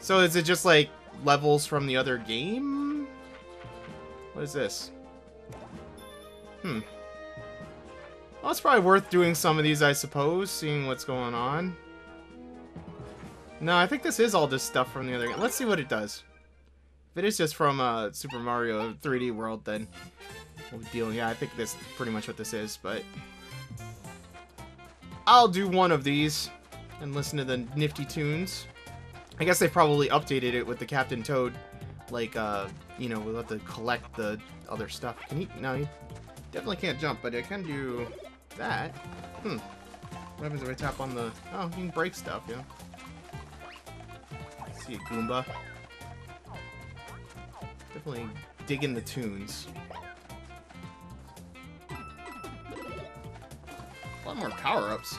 So is it just like levels from the other game? What is this? Hmm. Well, it's probably worth doing some of these, I suppose, seeing what's going on. No, I think this is all just stuff from the other game. Let's see what it does. If it is just from uh, Super Mario 3D World, then we'll deal. Yeah, I think that's pretty much what this is, but... I'll do one of these and listen to the nifty tunes. I guess they probably updated it with the Captain Toad, like, uh, you know, we'll have to collect the other stuff. Can he? No, he definitely can't jump, but it can do that. Hmm. What happens if I tap on the... Oh, you can break stuff, yeah. See a Goomba. Definitely digging the tunes. A lot more power-ups.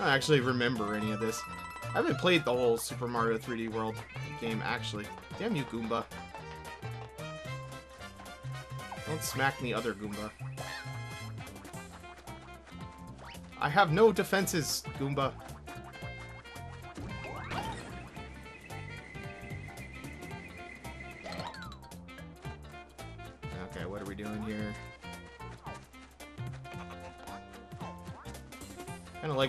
I don't actually remember any of this. I haven't played the whole Super Mario 3D World game, actually. Damn you, Goomba. Don't smack me, other Goomba. I have no defenses, Goomba.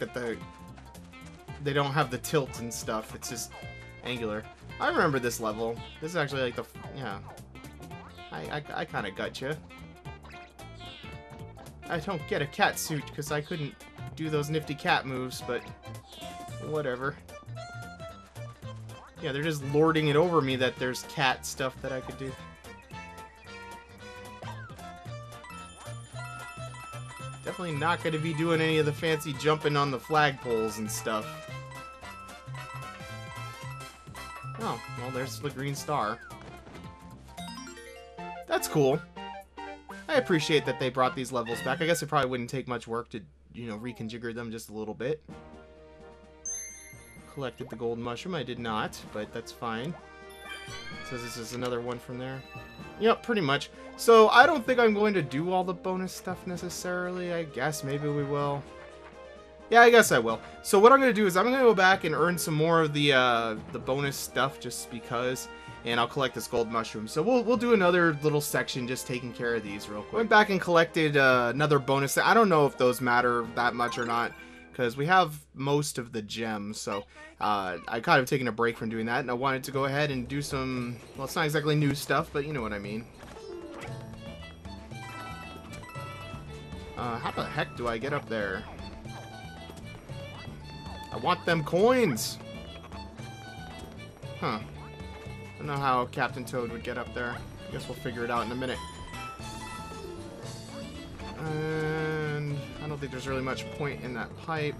Like that the they don't have the tilt and stuff. It's just angular. I remember this level. This is actually like the yeah. I I, I kind of got you. I don't get a cat suit because I couldn't do those nifty cat moves, but whatever. Yeah, they're just lording it over me that there's cat stuff that I could do. Definitely not going to be doing any of the fancy jumping on the flagpoles and stuff. Oh, well, there's the green star. That's cool. I appreciate that they brought these levels back. I guess it probably wouldn't take much work to, you know, reconfigure them just a little bit. Collected the golden mushroom. I did not, but that's fine. Says this is another one from there. Yep, pretty much. So I don't think I'm going to do all the bonus stuff necessarily. I guess maybe we will. Yeah, I guess I will. So what I'm going to do is I'm going to go back and earn some more of the uh, the bonus stuff just because, and I'll collect this gold mushroom. So we'll, we'll do another little section just taking care of these real quick. Went back and collected uh, another bonus. I don't know if those matter that much or not because we have most of the gems. So uh, I kind of taken a break from doing that, and I wanted to go ahead and do some. Well, it's not exactly new stuff, but you know what I mean. Uh, how the heck do I get up there? I want them coins! Huh. I don't know how Captain Toad would get up there. I guess we'll figure it out in a minute. And I don't think there's really much point in that pipe.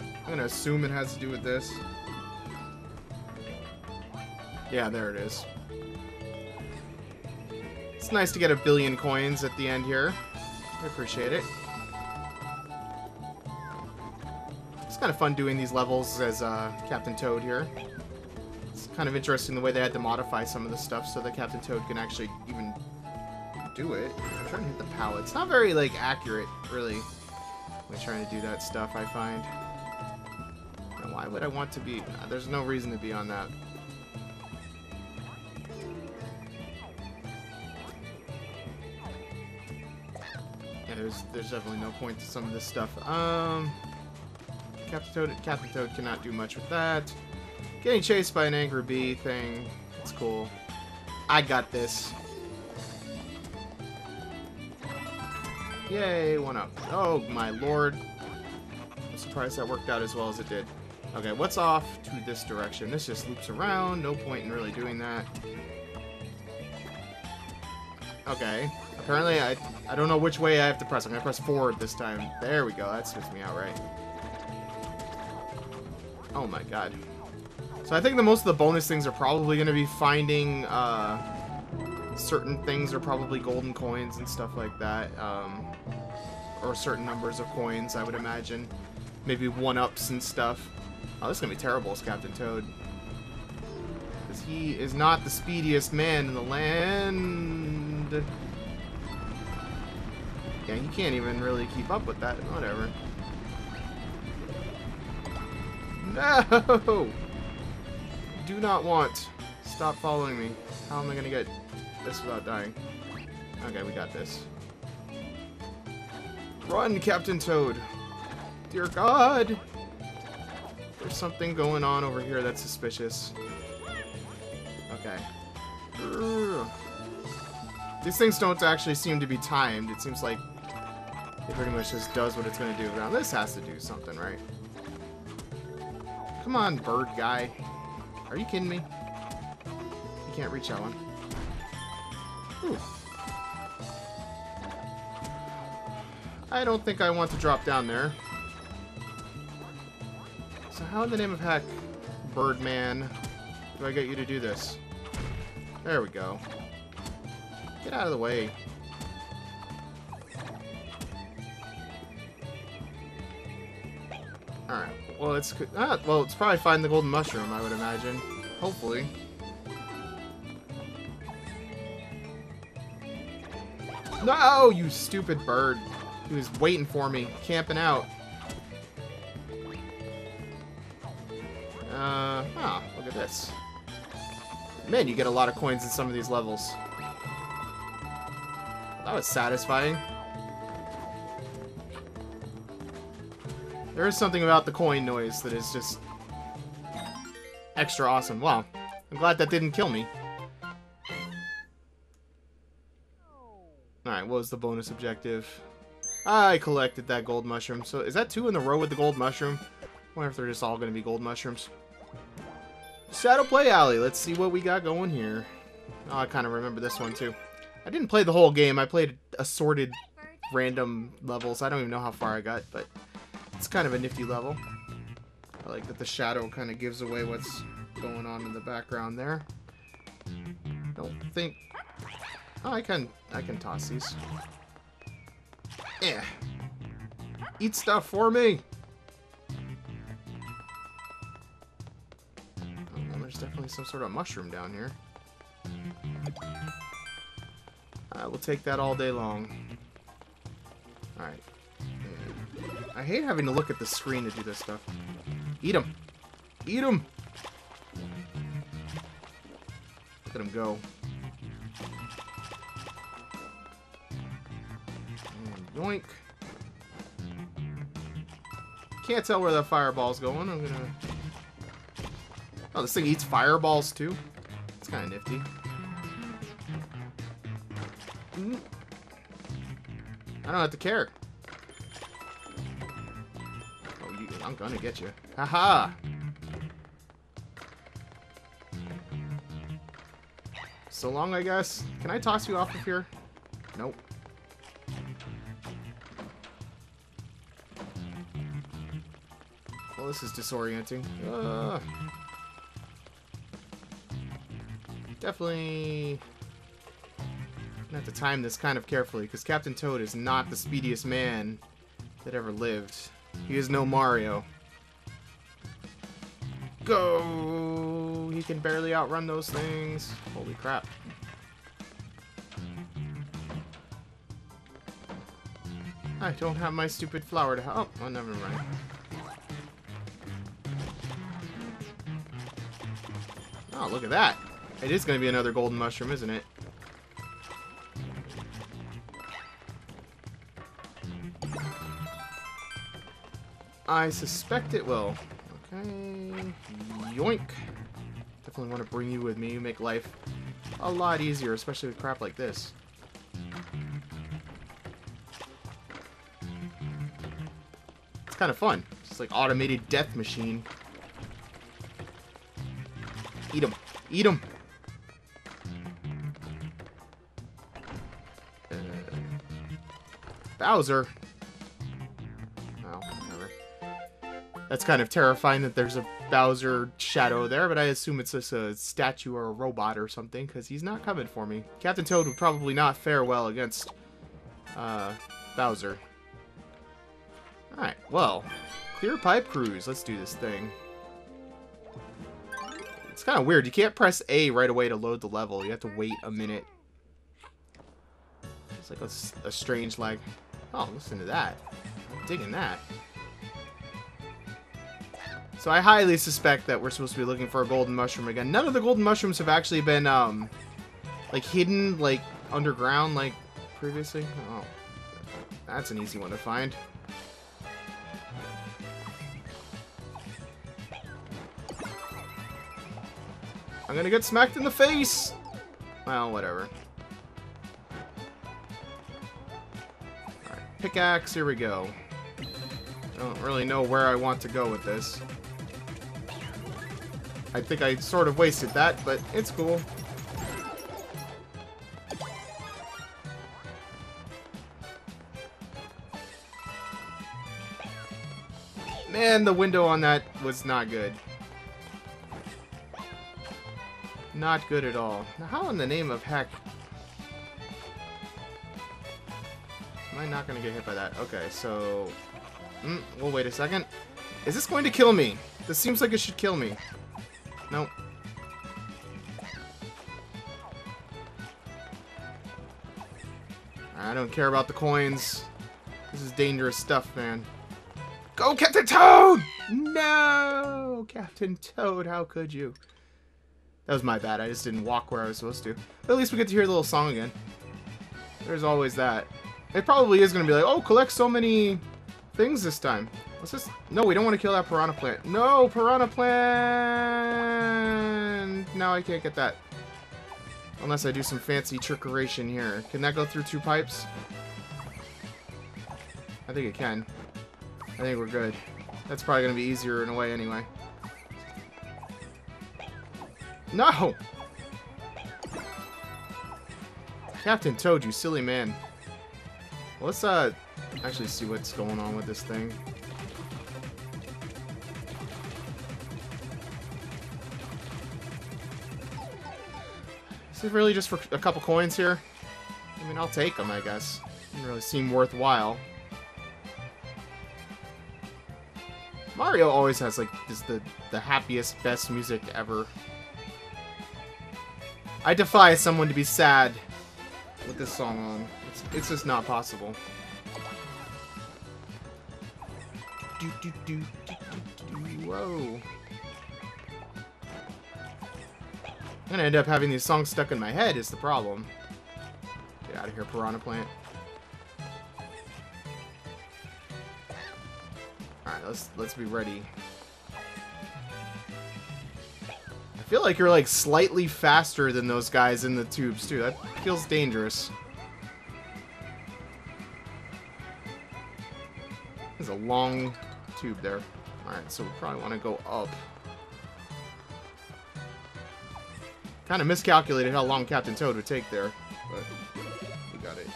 I'm gonna assume it has to do with this. Yeah, there it is. It's nice to get a billion coins at the end here. I appreciate it. It's kind of fun doing these levels as uh, Captain Toad here. It's kind of interesting the way they had to modify some of the stuff so that Captain Toad can actually even do it. I'm trying to hit the pallet. It's not very, like, accurate, really, when trying to do that stuff, I find. And why would I want to be... There's no reason to be on that. Yeah, there's, there's definitely no point to some of this stuff. Um... Captain Toad, Captain Toad cannot do much with that. Getting chased by an angry bee thing. It's cool. I got this. Yay, one up. Oh my lord. I'm surprised that worked out as well as it did. Okay, what's off to this direction? This just loops around. No point in really doing that. Okay. Apparently, I I don't know which way I have to press. I'm going to press forward this time. There we go. That suits me out right. Oh my god. So I think the most of the bonus things are probably going to be finding uh, certain things are probably golden coins and stuff like that. Um, or certain numbers of coins, I would imagine. Maybe one-ups and stuff. Oh, this is going to be terrible as Captain Toad. Because he is not the speediest man in the land. Yeah, you can't even really keep up with that. Whatever. No! Do not want. Stop following me. How am I gonna get this without dying? Okay, we got this. Run, Captain Toad! Dear God! There's something going on over here that's suspicious. Okay. These things don't actually seem to be timed. It seems like it pretty much just does what it's going to do. Now this has to do something, right? Come on, bird guy. Are you kidding me? You can't reach that one. Ooh. I don't think I want to drop down there. So how in the name of heck, Birdman, do I get you to do this? There we go. Get out of the way. Alright. Well, it's ah, well, it's probably find the golden mushroom, I would imagine. Hopefully. No, you stupid bird. He was waiting for me, camping out. Uh, ah, look at this. Man, you get a lot of coins in some of these levels. That was satisfying. There is something about the coin noise that is just extra awesome. Wow. I'm glad that didn't kill me. Was the bonus objective? I collected that gold mushroom. So is that two in the row with the gold mushroom? I wonder if they're just all going to be gold mushrooms. Shadow Play Alley. Let's see what we got going here. Oh, I kind of remember this one too. I didn't play the whole game. I played assorted random levels. I don't even know how far I got, but it's kind of a nifty level. I like that the shadow kind of gives away what's going on in the background there. Don't think... Oh, I can, I can toss these. Yeah. Eat stuff for me! Oh, there's definitely some sort of mushroom down here. I will take that all day long. Alright. I hate having to look at the screen to do this stuff. Eat them! Eat them! Let at him go. Yoink. Can't tell where that fireball's going. I'm gonna... Oh, this thing eats fireballs too? It's kind of nifty. I don't have to care. Oh, you, I'm gonna get you. Haha! So long, I guess. Can I toss you off of here? Nope. This is disorienting. Uh, definitely have to time this kind of carefully, because Captain Toad is not the speediest man that ever lived. He is no Mario. Go! He can barely outrun those things. Holy crap. I don't have my stupid flower to help. Oh, never mind. Oh, look at that. It is going to be another golden mushroom, isn't it? I suspect it will. Okay. Yoink. Definitely want to bring you with me. You make life a lot easier, especially with crap like this. It's kind of fun. It's like automated death machine. Eat him. Eat him. Uh, Bowser. That's kind of terrifying that there's a Bowser shadow there, but I assume it's just a statue or a robot or something, because he's not coming for me. Captain Toad would probably not fare well against uh, Bowser. Alright, well, clear pipe cruise. Let's do this thing. Kind of weird. You can't press A right away to load the level. You have to wait a minute. It's like a, a strange lag. Oh, listen to that. I'm digging that. So I highly suspect that we're supposed to be looking for a golden mushroom again. None of the golden mushrooms have actually been, um, like, hidden, like, underground, like, previously. Oh, that's an easy one to find. I'm gonna get smacked in the face! Well, whatever. Alright, pickaxe, here we go. I don't really know where I want to go with this. I think I sort of wasted that, but it's cool. Man, the window on that was not good. Not good at all. Now, how in the name of heck... Am I not going to get hit by that? Okay, so... Mm, we'll wait a second. Is this going to kill me? This seems like it should kill me. Nope. I don't care about the coins. This is dangerous stuff, man. Go, Captain Toad! No! Captain Toad, how could you? That was my bad. I just didn't walk where I was supposed to. But at least we get to hear the little song again. There's always that. It probably is going to be like, oh, collect so many things this time. What's this? No, we don't want to kill that piranha plant. No, piranha plant! Now I can't get that. Unless I do some fancy trickeration here. Can that go through two pipes? I think it can. I think we're good. That's probably going to be easier in a way anyway. No! Captain Toad, you silly man. Let's, uh, actually see what's going on with this thing. Is it really just for a couple coins here? I mean, I'll take them, I guess. Doesn't really seem worthwhile. Mario always has, like, just the, the happiest, best music ever. I defy someone to be sad with this song on. It's, it's just not possible. Do, do, do, Whoa. I'm gonna end up having these songs stuck in my head is the problem. Get out of here, Piranha Plant. Alright, let's let's be ready. Feel like you're like slightly faster than those guys in the tubes too. That feels dangerous. There's a long tube there. Alright, so we probably want to go up. Kind of miscalculated how long Captain Toad would take there, but we got it.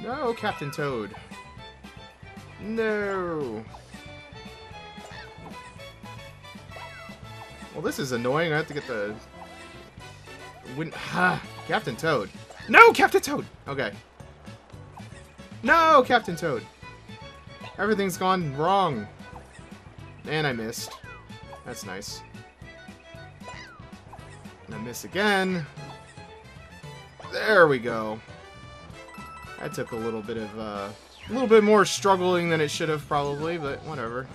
No, Captain Toad. No. Well, this is annoying. I have to get the... Win ha! Captain Toad. No, Captain Toad! Okay. No, Captain Toad! Everything's gone wrong. And I missed. That's nice. And I miss again. There we go. That took a little bit of, uh, a little bit more struggling than it should have probably, but whatever.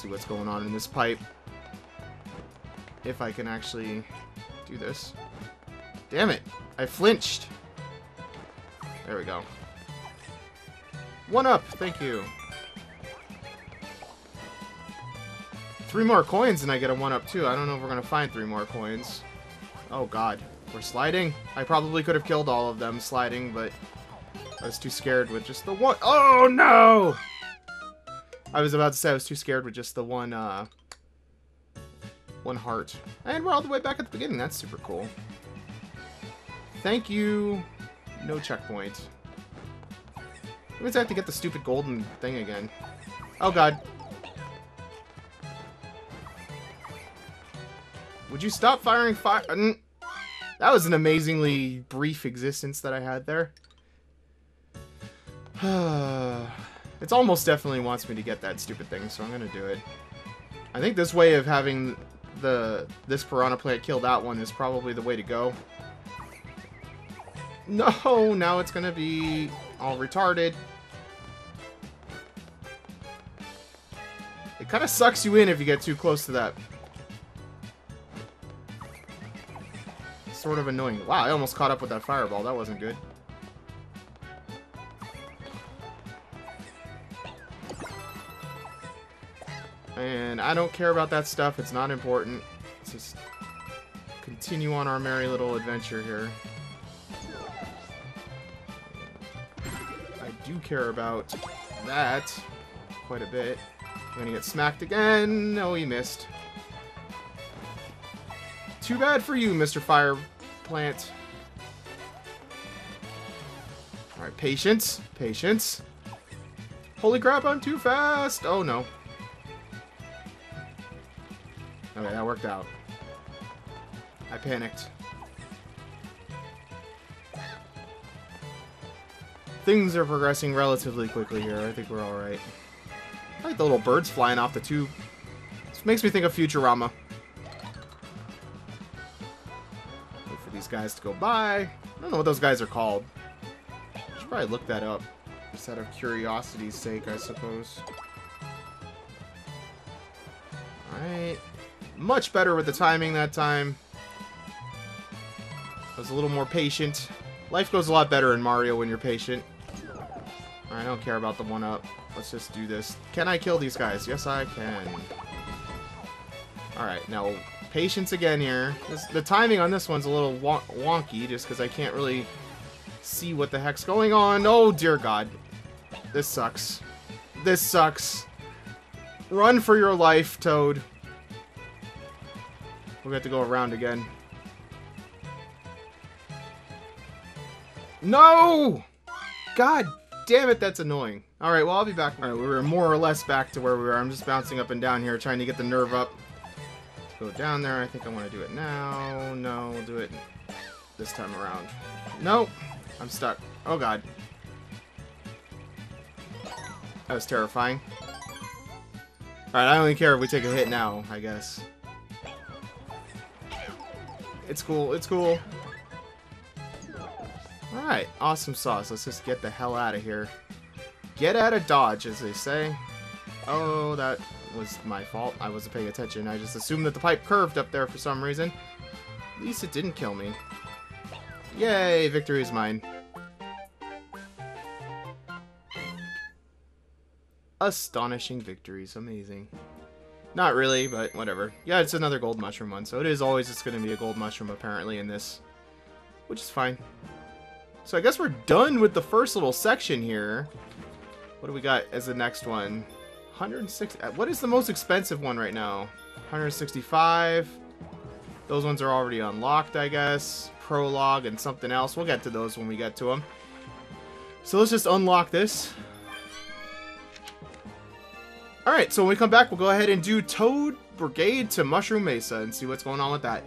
See what's going on in this pipe. If I can actually do this. Damn it! I flinched! There we go. One up! Thank you. Three more coins and I get a one up too. I don't know if we're gonna find three more coins. Oh god. We're sliding. I probably could have killed all of them sliding, but I was too scared with just the one. Oh no! I was about to say I was too scared with just the one, uh, one heart. And we're all the way back at the beginning. That's super cool. Thank you. No checkpoint. Maybe I have to get the stupid golden thing again. Oh god. Would you stop firing fire? Mm. That was an amazingly brief existence that I had there. it's almost definitely wants me to get that stupid thing, so I'm gonna do it. I think this way of having the this piranha plant kill that one is probably the way to go. No, now it's gonna be all retarded. It kind of sucks you in if you get too close to that. Sort of annoying. Wow, I almost caught up with that fireball. That wasn't good. I don't care about that stuff. It's not important. Let's just continue on our merry little adventure here. I do care about that quite a bit. I'm gonna get smacked again. No, he missed. Too bad for you, Mr. Fire Plant. Alright, patience. Patience. Holy crap, I'm too fast! Oh no. Okay, that worked out. I panicked. Things are progressing relatively quickly here. I think we're alright. I like the little birds flying off the tube. This makes me think of Futurama. Wait for these guys to go by. I don't know what those guys are called. I should probably look that up. Just out of curiosity's sake, I suppose. Alright. Much better with the timing that time. I was a little more patient. Life goes a lot better in Mario when you're patient. I don't care about the one-up. Let's just do this. Can I kill these guys? Yes, I can. Alright, now, patience again here. This, the timing on this one's a little won wonky, just because I can't really see what the heck's going on. Oh, dear God. This sucks. This sucks. Run for your life, Toad. We have to go around again. No! God damn it, that's annoying. Alright, well, I'll be back. Alright, we were more or less back to where we were. I'm just bouncing up and down here, trying to get the nerve up. Let's go down there. I think I want to do it now. No, we'll do it this time around. Nope. I'm stuck. Oh, God. That was terrifying. Alright, I only care if we take a hit now, I guess. It's cool, it's cool. Alright, awesome sauce. Let's just get the hell out of here. Get out of Dodge, as they say. Oh, that was my fault. I wasn't paying attention. I just assumed that the pipe curved up there for some reason. At least it didn't kill me. Yay, victory is mine. Astonishing victories. Amazing. Not really, but whatever. Yeah, it's another gold mushroom one, so it is always just going to be a gold mushroom apparently in this. Which is fine. So I guess we're done with the first little section here. What do we got as the next one? 106. Uh, what is the most expensive one right now? 165. Those ones are already unlocked, I guess. Prologue and something else. We'll get to those when we get to them. So let's just unlock this. Alright, so when we come back, we'll go ahead and do Toad Brigade to Mushroom Mesa and see what's going on with that.